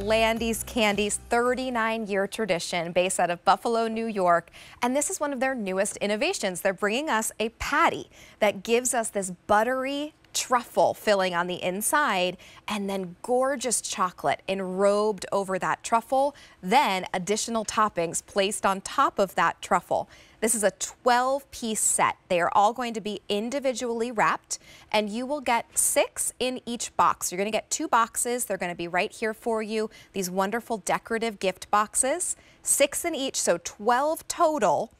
Landies Candies 39 year tradition based out of Buffalo, New York. And this is one of their newest innovations. They're bringing us a patty that gives us this buttery truffle filling on the inside and then gorgeous chocolate enrobed over that truffle. Then additional toppings placed on top of that truffle. This is a 12 piece set. They are all going to be individually wrapped and you will get six in each box. You're going to get two boxes. They're going to be right here for you. These wonderful decorative gift boxes, six in each, so 12 total.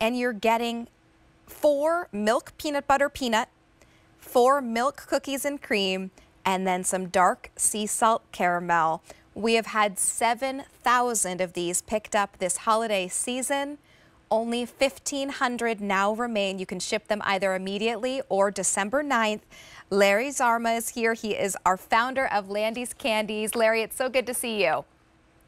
And you're getting four milk peanut butter peanut, four milk cookies and cream, and then some dark sea salt caramel. We have had 7,000 of these picked up this holiday season. Only 1,500 now remain. You can ship them either immediately or December 9th. Larry Szrama is here. He is our founder of Landies Candies. Larry, it's so good to see you.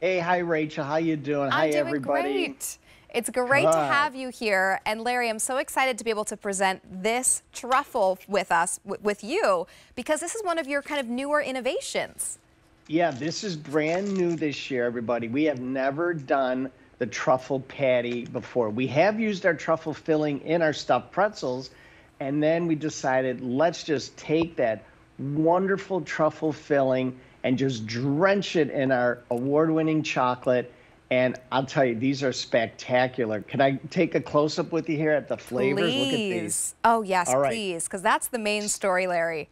Hey, hi, Rachel. How you doing? I'm hi, doing everybody. Great. It's great to have you here. And Larry, I'm so excited to be able to present this truffle with us, with you, because this is one of your kind of newer innovations. Yeah, this is brand new this year, everybody. We have never done the truffle patty before. We have used our truffle filling in our stuffed pretzels, and then we decided let's just take that wonderful truffle filling and just drench it in our award winning chocolate. And I'll tell you, these are spectacular. Can I take a close up with you here at the flavors? Please. Look at these. Oh, yes, right. please, because that's the main story, Larry.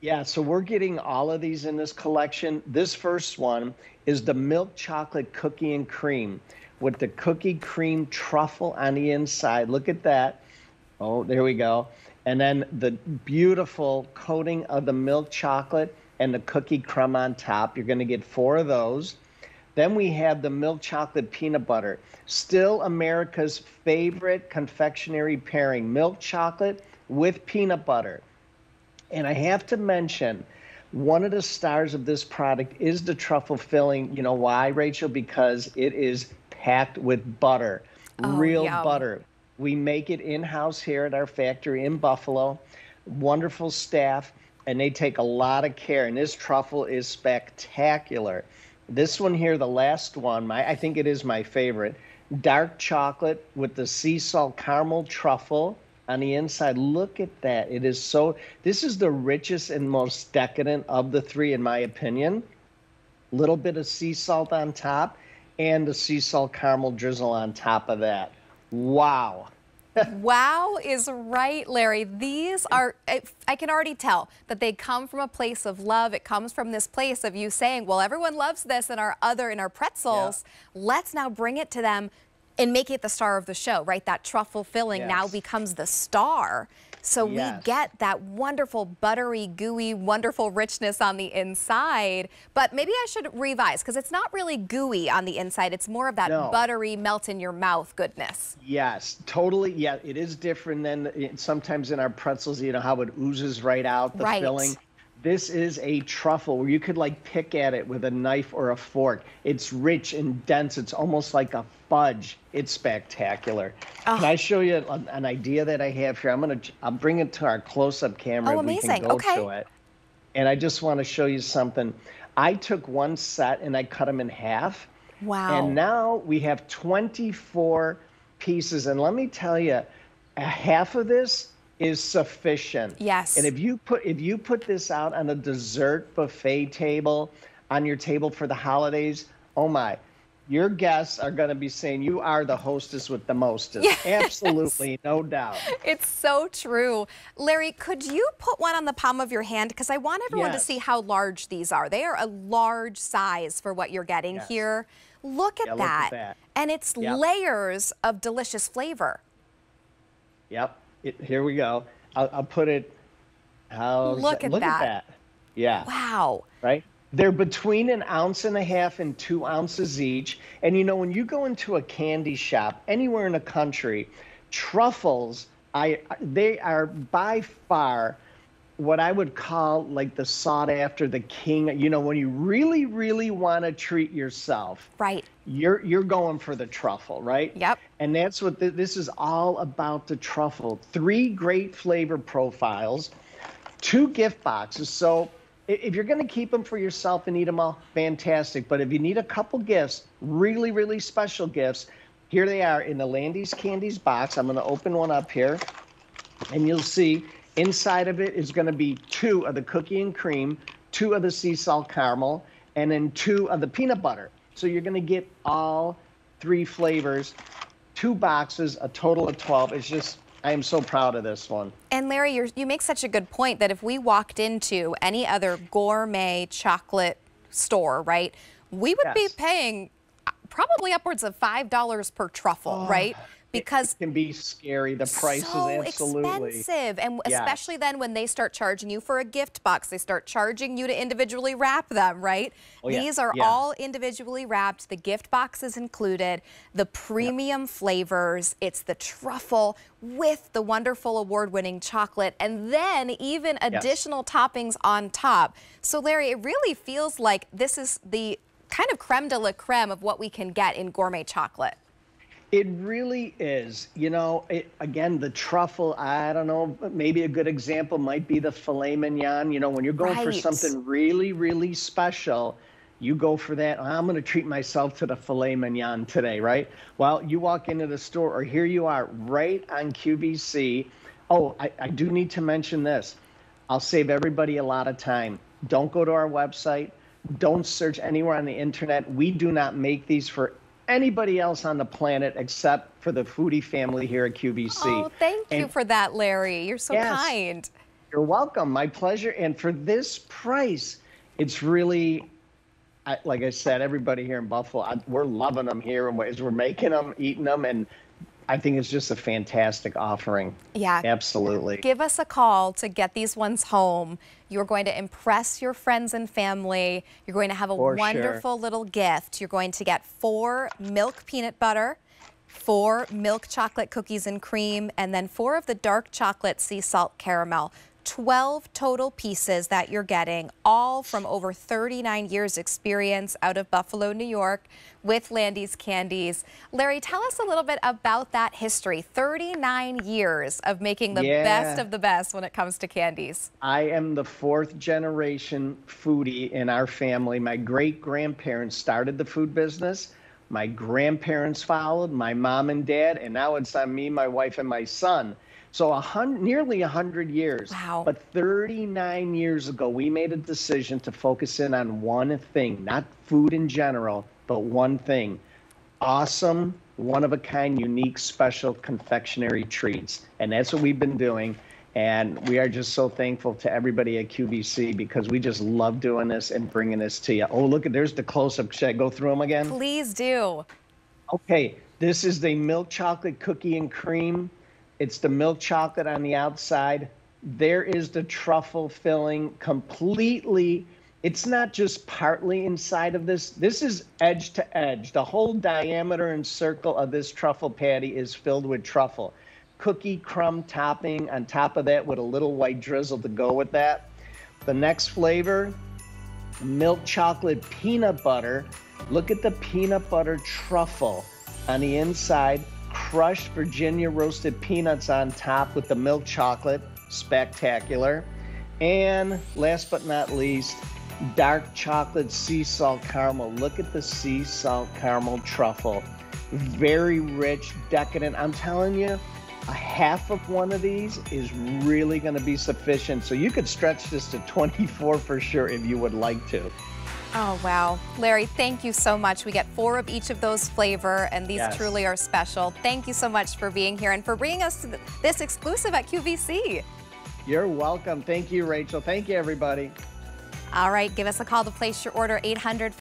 Yeah, so we're getting all of these in this collection. This first one is the milk chocolate cookie and cream with the cookie cream truffle on the inside. Look at that. Oh, there we go. And then the beautiful coating of the milk chocolate and the cookie crumb on top. You're going to get four of those. Then we have the milk chocolate peanut butter. Still America's favorite confectionery pairing milk chocolate with peanut butter. And I have to mention, one of the stars of this product is the truffle filling. You know why, Rachel? Because it is packed with butter, oh, real yum. butter. We make it in house here at our factory in Buffalo. Wonderful staff, and they take a lot of care. And this truffle is spectacular. This one here, the last one, my I think it is my favorite. Dark chocolate with the sea salt caramel truffle on the inside. Look at that. It is so, this is the richest and most decadent of the three, in my opinion. Little bit of sea salt on top and the sea salt caramel drizzle on top of that. Wow. Wow is right, Larry. These are, eh, I can already tell that they come from a place of love. It comes from this place of you saying, well, everyone loves this in our other, in our pretzels. Yeah. Let's now bring it to them and make it the star of the show, right? That truffle filling yes. now becomes the star. So yes. we get that wonderful buttery, gooey, wonderful richness on the inside. But maybe I should revise because it's not really gooey on the inside. It's more of that no. buttery, melt in your mouth goodness. Yes, totally. Yeah, it is different than eh, sometimes in our pretzels, you know, how it oozes right out, the right. filling. This is a truffle where you could like pick at it with a knife or a fork. It's rich and dense. It's almost like a fudge. It's spectacular. Oh. Can I show you an, an, idea that I have here? I'm gonna I'll bring it to our close-up camera. Oh, amazing. We can go okay. to it. And I just want to show you something. I took one set and I cut them in half. Wow. And now we have 24 pieces. And let me tell you, a half of this is sufficient. Yes. And if you put if you put this out on a dessert buffet table on your table for the holidays, oh my, your guests are going to be saying you are the hostess with the mostest. Yes. Absolutely, no doubt. It's so true. Larry, could you put one on the palm of your hand? Because I want everyone yes. to see how large these are. They are a large size for what you're getting yes. here. Look at, yeah, that. Look at that. And it's yep. layers of delicious flavor. Yep it, here we go. I'll, I'll put it. How look, at, look that. at that. Yeah. Wow. Right. They're between an ounce and a half and two ounces each. And you know, when you go into a candy shop anywhere in the country, truffles, I they are by far what I would call like the sought after, the king. You know, when you really, really want to treat yourself, right? You're you're going for the truffle, right? Yep. And that's what the, this is all about. The truffle. Three great flavor profiles, two gift boxes. So if you're going to keep them for yourself and eat them all, fantastic. But if you need a couple gifts, really, really special gifts, here they are in the Landies Candies box. I'm going to open one up here, and you'll see inside of it is going to be two of the cookie and cream, two of the sea salt caramel, and then two of the peanut butter. So you're going to get all three flavors, two boxes, a total of 12. It's just I am so proud of this one. And Larry, you make such a good point that if we walked into any other gourmet chocolate store, right, we would yes. be paying uh, probably upwards of $5 per truffle, oh. right? Because it can be scary. The price so is absolutely expensive, and especially then when they start charging you for a gift box, they start charging you to individually wrap them. Right? Oh, These are yeah. all individually wrapped. The gift box is included. The premium yep. flavors. It's the truffle with the wonderful award-winning chocolate, and then even additional yes. toppings on top. So Larry, it really feels like this is the kind of creme de la creme of what we can get in gourmet chocolate. It really is. You know, it, again, the truffle, I don't know, maybe a good example might be the filet mignon. You know, when you're going right. for something really, really special, you go for that. Oh, I'm going to treat myself to the filet mignon today, right? Well, you walk into the store, or here you are right on QVC. Oh, I, I do need to mention this. I'll save everybody a lot of time. Don't go to our website. Don't search anywhere on the internet. We do not make these for anybody else on the planet except for the foodie family here at QVC. Oh, thank and you for that, Larry. You're so yes, kind. You're welcome. My pleasure. And for this price, it's really, like I said, everybody here in Buffalo, we're loving them here as we're making them, eating them, and I think it's just a fantastic offering. Yeah. Absolutely. Give us a call to get these ones home. You're going to impress your friends and family. You're going to have a For wonderful sure. little gift. You're going to get four milk peanut butter, four milk chocolate cookies and cream, and then four of the dark chocolate sea salt caramel. 12 total pieces that you're getting, all from over 39 years experience out of Buffalo, New York with Landies Candies. Larry, tell us a little bit about that history. 39 years of making the yeah. best of the best when it comes to candies. I am the fourth generation foodie in our family. My great grandparents started the food business. My grandparents followed, my mom and dad, and now it's on me, my wife, and my son. So a hundred, nearly 100 years. Wow. But 39 years ago, we made a decision to focus in on one thing, not food in general, but one thing awesome, one of a kind, unique, special confectionery treats. And that's what we've been doing. And we are just so thankful to everybody at QVC because we just love doing this and bringing this to you. Oh, look, there's the close up. Should I go through them again? Please do. Okay, this is the milk chocolate cookie and cream it's the milk chocolate on the outside. There is the truffle filling completely. It's not just partly inside of this. This is edge to edge. The whole diameter and circle of this truffle patty is filled with truffle. Cookie crumb topping on top of that with a little white drizzle to go with that. The next flavor, milk chocolate peanut butter. Look at the peanut butter truffle on the inside crushed Virginia roasted peanuts on top with the milk chocolate. Spectacular. And last but not least, dark chocolate sea salt caramel. Look at the sea salt caramel truffle. Very rich, decadent. I'm telling you, a half of one of these is really going to be sufficient. So you could stretch this to 24 for sure if you would like to. Oh, wow. Larry, thank you so much. We get four of each of those flavor, and these yes. truly are special. Thank you so much for being here and for bringing us this exclusive at QVC. You're welcome. Thank you, Rachel. Thank you, everybody. All right, give us a call to place your order 800